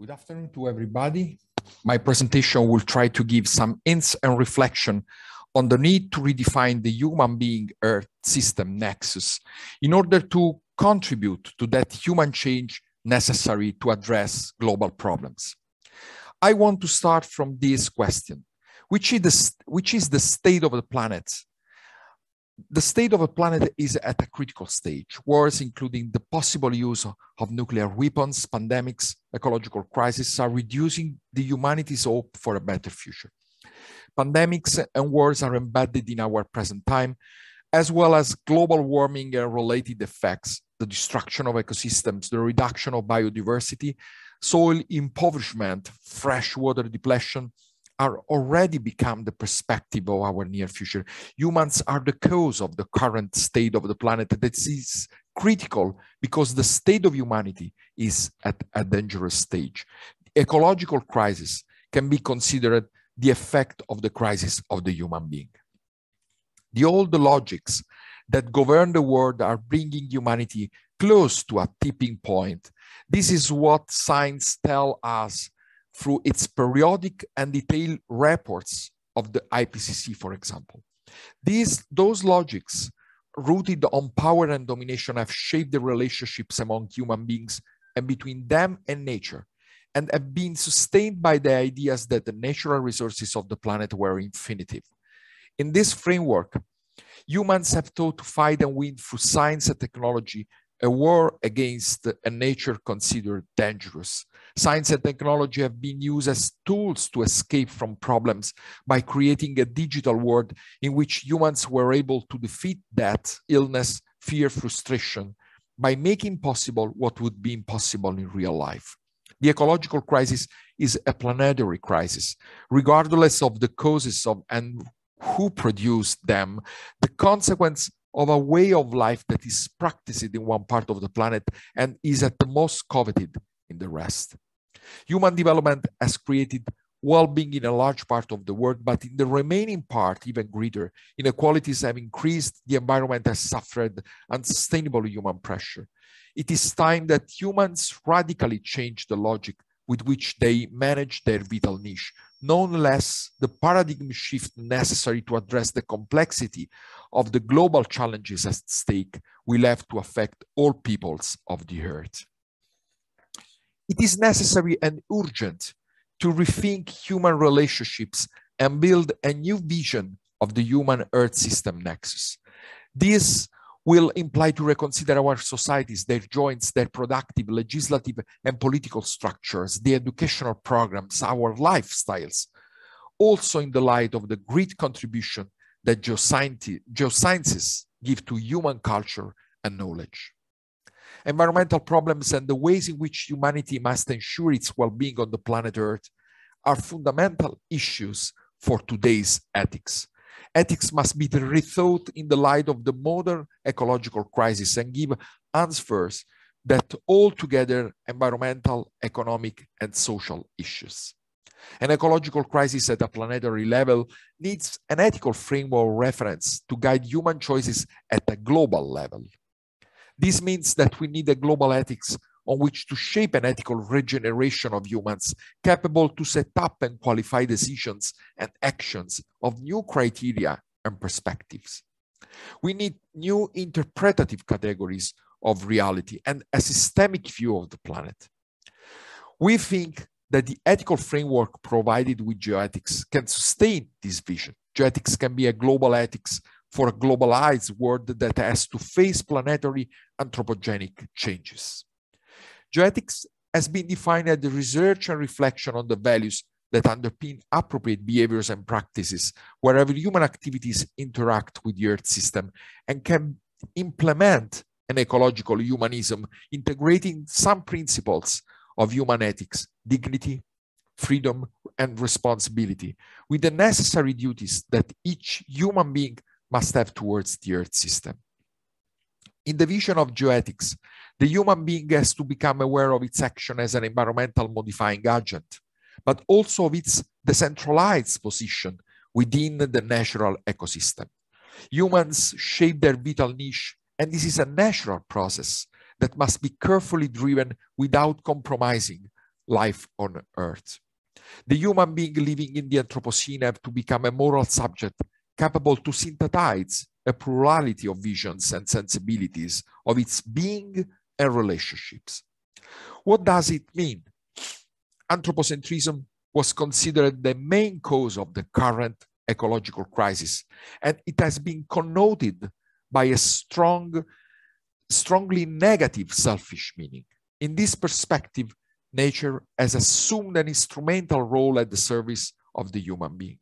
Good afternoon to everybody. My presentation will try to give some hints and reflection on the need to redefine the human being Earth system nexus in order to contribute to that human change necessary to address global problems. I want to start from this question, which is the, which is the state of the planet the state of a planet is at a critical stage. Wars, including the possible use of nuclear weapons, pandemics, ecological crises, are reducing the humanity's hope for a better future. Pandemics and wars are embedded in our present time, as well as global warming and related effects, the destruction of ecosystems, the reduction of biodiversity, soil impoverishment, freshwater depletion, are already become the perspective of our near future. Humans are the cause of the current state of the planet that is critical because the state of humanity is at a dangerous stage. Ecological crisis can be considered the effect of the crisis of the human being. The old logics that govern the world are bringing humanity close to a tipping point. This is what science tell us through its periodic and detailed reports of the IPCC, for example. These, those logics rooted on power and domination have shaped the relationships among human beings and between them and nature, and have been sustained by the ideas that the natural resources of the planet were infinitive. In this framework, humans have taught to fight and win through science and technology a war against a nature considered dangerous. Science and technology have been used as tools to escape from problems by creating a digital world in which humans were able to defeat death, illness, fear, frustration by making possible what would be impossible in real life. The ecological crisis is a planetary crisis. Regardless of the causes of and who produced them, the consequence of a way of life that is practiced in one part of the planet and is at the most coveted in the rest. Human development has created well-being in a large part of the world, but in the remaining part, even greater, inequalities have increased, the environment has suffered unsustainable human pressure. It is time that humans radically change the logic with which they manage their vital niche, nonetheless the paradigm shift necessary to address the complexity of the global challenges at stake will have to affect all peoples of the earth. It is necessary and urgent to rethink human relationships and build a new vision of the human earth system nexus. This will imply to reconsider our societies, their joints, their productive, legislative, and political structures, the educational programs, our lifestyles, also in the light of the great contribution that geosciences give to human culture and knowledge. Environmental problems and the ways in which humanity must ensure its well-being on the planet Earth are fundamental issues for today's ethics ethics must be rethought in the light of the modern ecological crisis and give answers that altogether environmental, economic, and social issues. An ecological crisis at a planetary level needs an ethical framework reference to guide human choices at a global level. This means that we need a global ethics on which to shape an ethical regeneration of humans capable to set up and qualify decisions and actions of new criteria and perspectives. We need new interpretative categories of reality and a systemic view of the planet. We think that the ethical framework provided with geoethics can sustain this vision. Geoethics can be a global ethics for a globalized world that has to face planetary anthropogenic changes. Geoethics has been defined as the research and reflection on the values that underpin appropriate behaviors and practices wherever human activities interact with the Earth system and can implement an ecological humanism, integrating some principles of human ethics, dignity, freedom, and responsibility with the necessary duties that each human being must have towards the Earth system. In the vision of geoethics, the human being has to become aware of its action as an environmental modifying agent, but also of its decentralized position within the natural ecosystem. Humans shape their vital niche, and this is a natural process that must be carefully driven without compromising life on Earth. The human being living in the Anthropocene have to become a moral subject capable to synthesize a plurality of visions and sensibilities of its being and relationships. What does it mean? Anthropocentrism was considered the main cause of the current ecological crisis, and it has been connoted by a strong, strongly negative selfish meaning. In this perspective, nature has assumed an instrumental role at the service of the human being.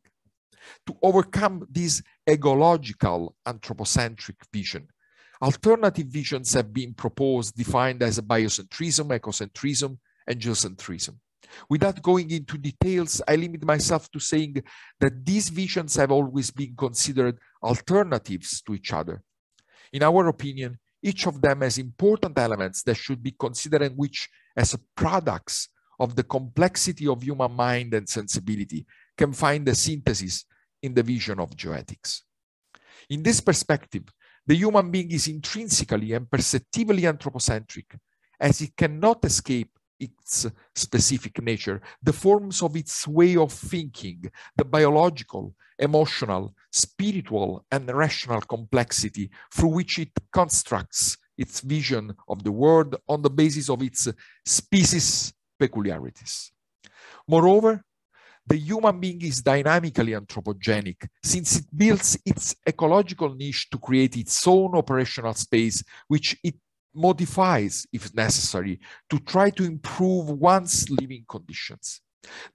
To overcome this ecological anthropocentric vision, alternative visions have been proposed, defined as biocentrism, ecocentrism, and geocentrism. Without going into details, I limit myself to saying that these visions have always been considered alternatives to each other. In our opinion, each of them has important elements that should be considered and which, as products of the complexity of human mind and sensibility, can find a synthesis in the vision of geoethics. In this perspective, the human being is intrinsically and perceptively anthropocentric, as it cannot escape its specific nature, the forms of its way of thinking, the biological, emotional, spiritual, and rational complexity through which it constructs its vision of the world on the basis of its species peculiarities. Moreover, the human being is dynamically anthropogenic since it builds its ecological niche to create its own operational space, which it modifies if necessary to try to improve one's living conditions.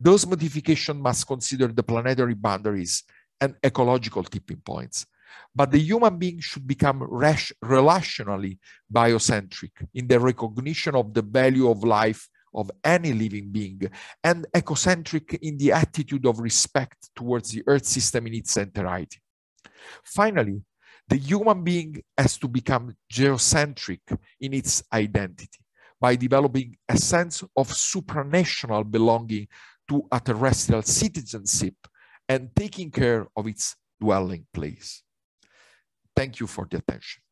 Those modifications must consider the planetary boundaries and ecological tipping points. But the human being should become relationally biocentric in the recognition of the value of life of any living being and ecocentric in the attitude of respect towards the earth system in its entirety. Finally, the human being has to become geocentric in its identity by developing a sense of supranational belonging to a terrestrial citizenship and taking care of its dwelling place. Thank you for the attention.